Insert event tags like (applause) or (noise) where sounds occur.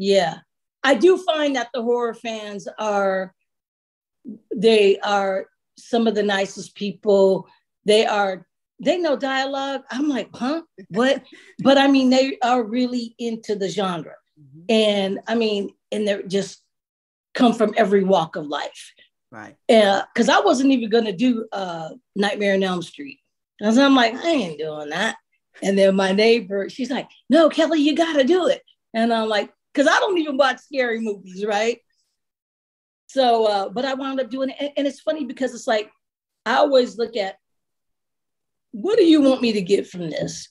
Yeah. I do find that the horror fans are they are some of the nicest people. They are they know dialogue. I'm like, huh? What? (laughs) but I mean, they are really into the genre. Mm-hmm. And I mean, and they're just come from every walk of life. Right. Yeah. Cause I wasn't even gonna do uh Nightmare on Elm Street. And so I'm like, I ain't doing that. And then my neighbor, she's like, no, Kelly, you gotta do it. And I'm like, because I don't even watch scary movies, right? So, uh, but I wound up doing it. And it's funny because it's like, I always look at what do you want me to get from this?